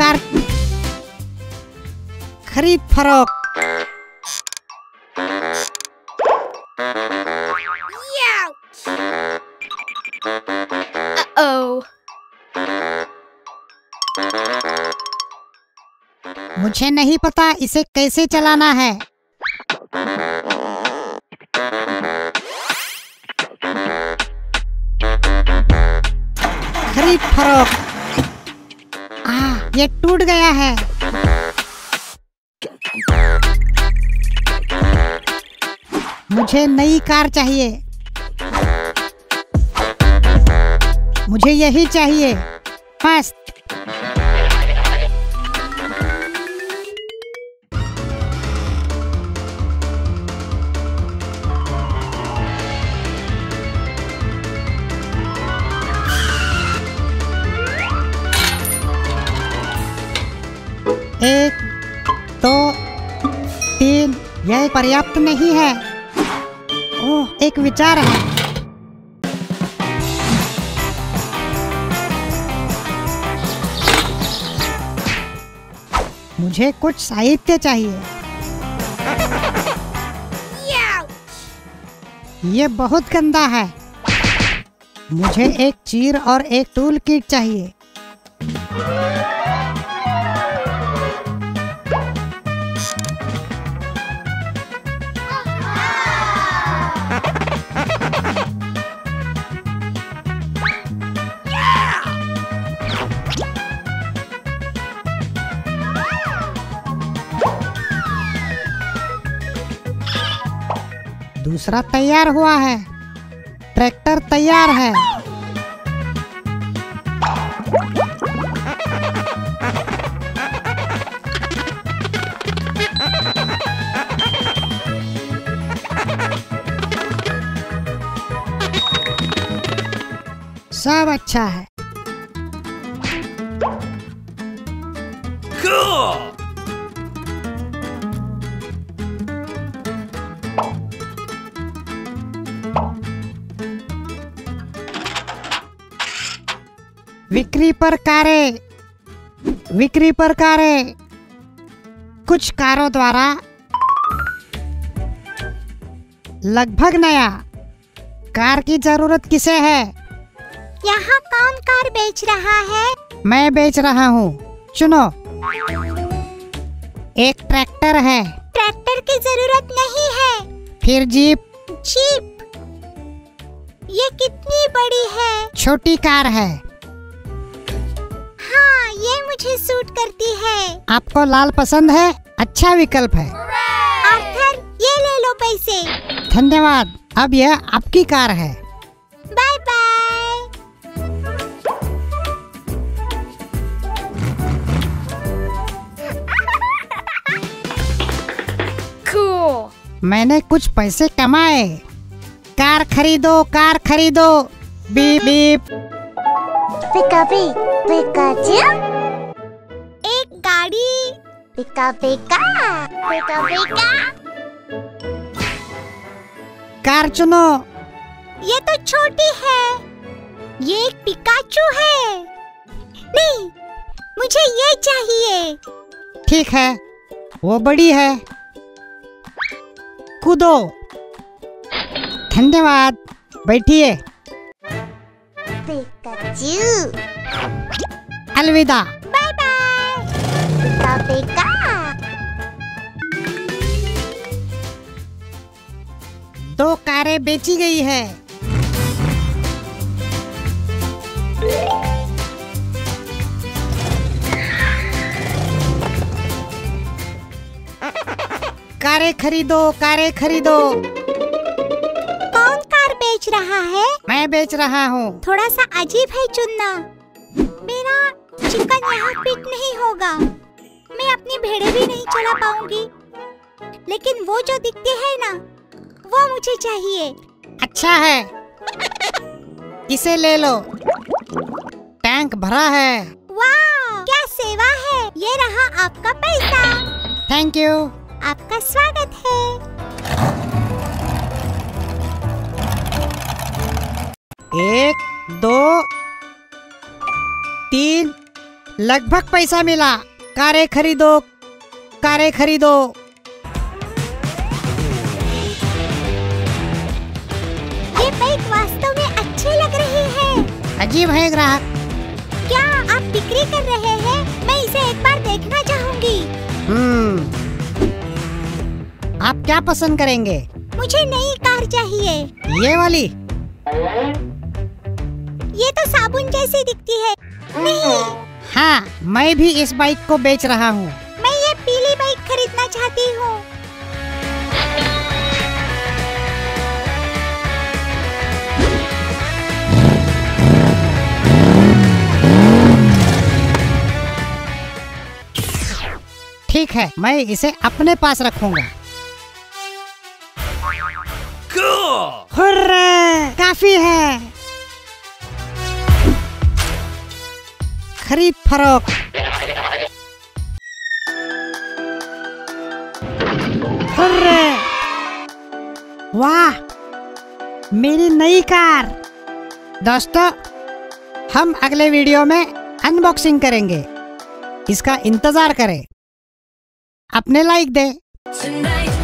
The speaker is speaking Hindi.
कार। खरीद Uh-oh. मुझे नहीं पता इसे कैसे चलाना है। खरीद फरोख्त आ ये टूट गया है। मुझे नई कार चाहिए। मुझे यही चाहिए। मस्त एक, दो, तीन, यह पर्याप्त नहीं है। ओह, एक विचार है। मुझे कुछ साहित्य चाहिए। ये बहुत गंदा है। मुझे एक चीर और एक टूल किट चाहिए। दूसरा तैयार हुआ है। ट्रैक्टर तैयार है। सब अच्छा है। Cool! विक्री पर कारें। विक्री पर कारें। कुछ कारों द्वारा। लगभग नया। कार की ज़रूरत किसे है? यहाँ कौन कार बेच रहा है? मैं बेच रहा हूँ। सुनो एक ट्रैक्टर है। ट्रैक्टर की ज़रूरत नहीं है। फिर जीप। जीप। ये कितनी बड़ी है? छोटी कार है हाँ। ये मुझे सूट करती है। आपको लाल पसंद है? अच्छा विकल्प है। आर्थर ये ले लो पैसे। धन्यवाद। अब यह आपकी कार है। Bye bye. Cool. मैंने कुछ पैसे कमाए। कार खरीदो कार खरीदो। Beep beep. पिका एक गाड़ी पिका पिका पिका पिका कार चुनो ये तो छोटी है ये एक पिकाचू है नहीं मुझे ये चाहिए ठीक है वो बड़ी है कूदो धन्यवाद बैठिए पिकाचू अलविदा दो कारें बेची गई है। कारें खरीदो कारें खरीदो। कौन कार बेच रहा है? मैं बेच रहा हूँ। थोड़ा सा अजीब है चुनना। मेरा चिकन यहाँ फिट नहीं होगा। मैं अपनी भेड़े भी नहीं चला पाऊँगी। लेकिन वो जो दिखते हैं ना वो मुझे चाहिए। अच्छा है। इसे ले लो। टैंक भरा है। वाह क्या सेवा है। ये रहा आपका पैसा। थैंक यू आपका स्वागत है। एक दो तीन लगभग पैसा मिला। कारें खरीदो कारें खरीदो। ये बाइक वास्तव में अच्छे लग रहे हैं। अजीब है ग्राहक। क्या आप बिक्री कर रहे हैं? मैं इसे एक बार देखना चाहूँगी। हम्म। आप क्या पसंद करेंगे? मुझे नई कार चाहिए। ये वाली। ये तो साबुन जैसी दिखती है। नहीं हाँ मैं भी इस बाइक को बेच रहा हूँ। मैं ये पीली बाइक खरीदना चाहती हूँ। ठीक है मैं इसे अपने पास रखूँगा। हुर्रे! काफ़ी है। खरीद हुर्रे वाह मेरी नई कार दोस्तों हम अगले वीडियो में अनबॉक्सिंग करेंगे इसका इंतज़ार करें अपने लाइक दें